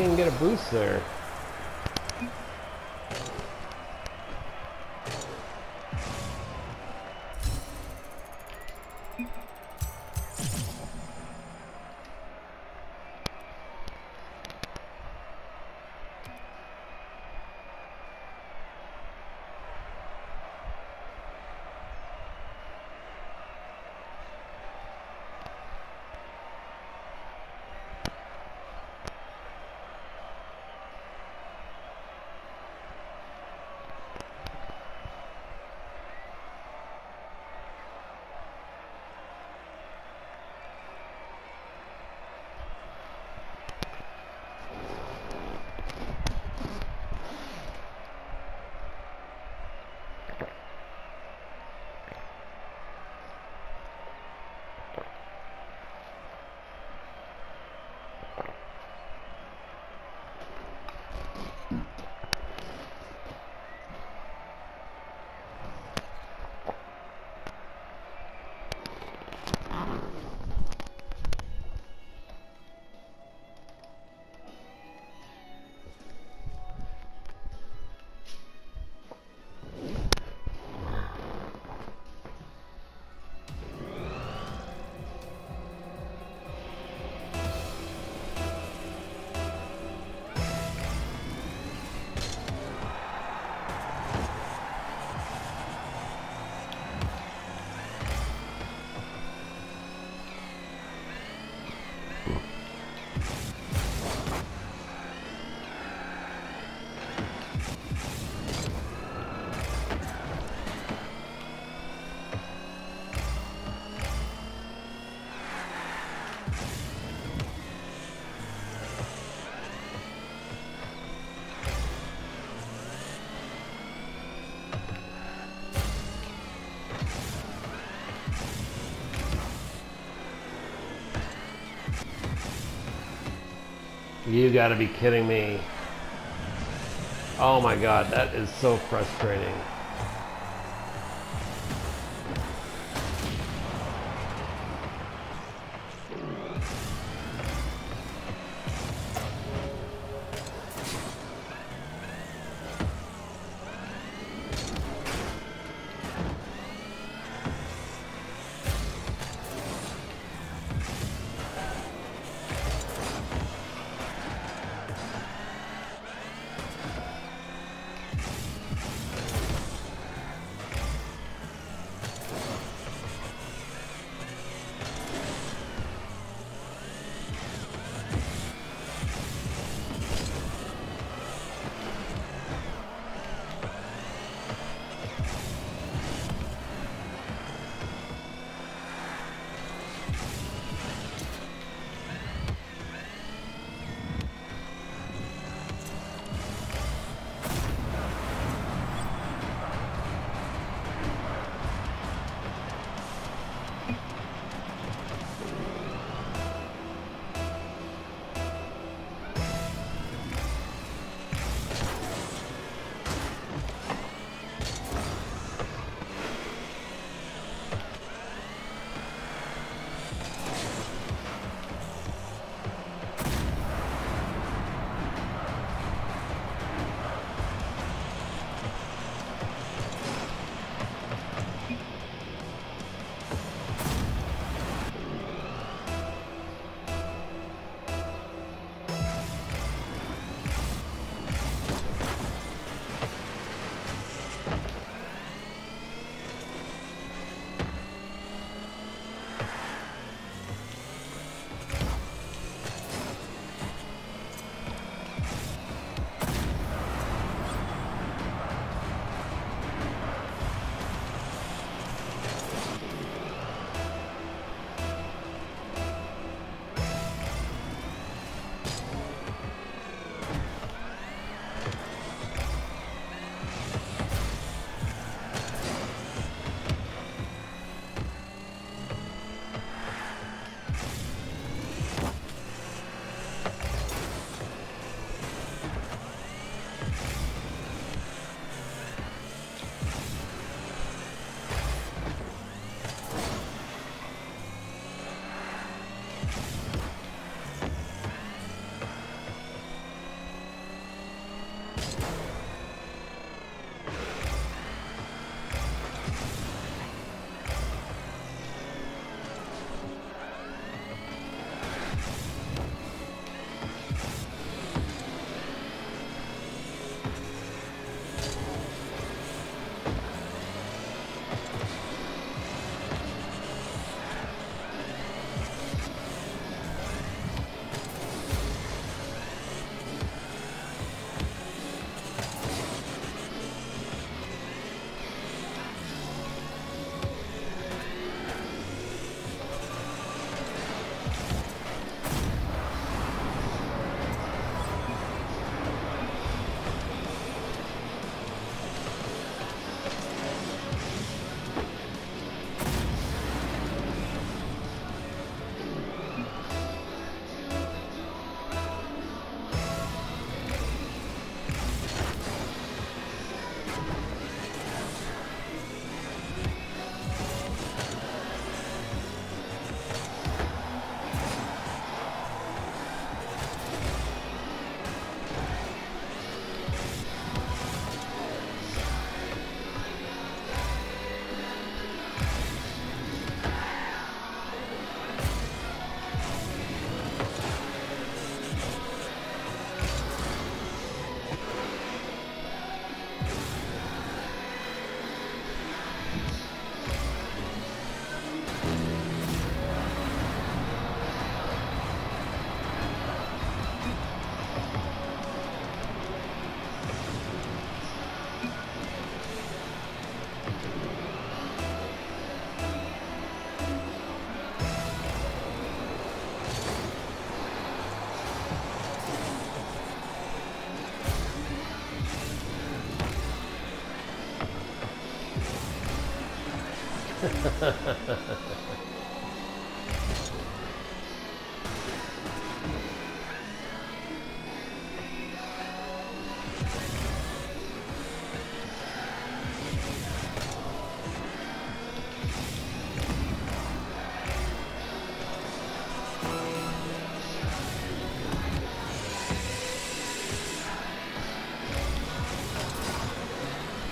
didn't even get a boost there. You gotta be kidding me. Oh my god, that is so frustrating.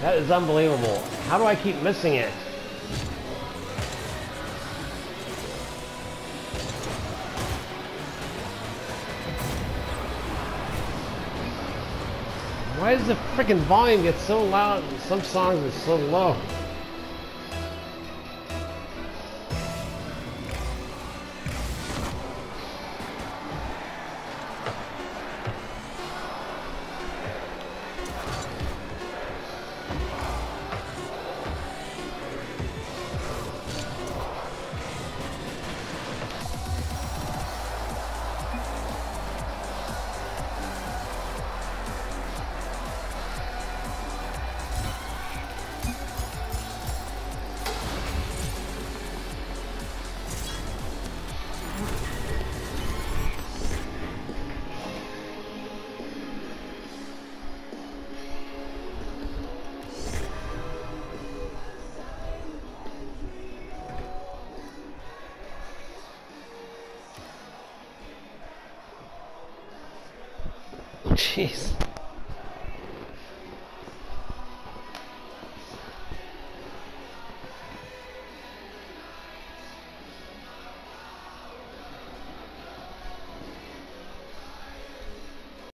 That is unbelievable. How do I keep missing it? Why does the freaking volume get so loud and some songs are so low? Jeez.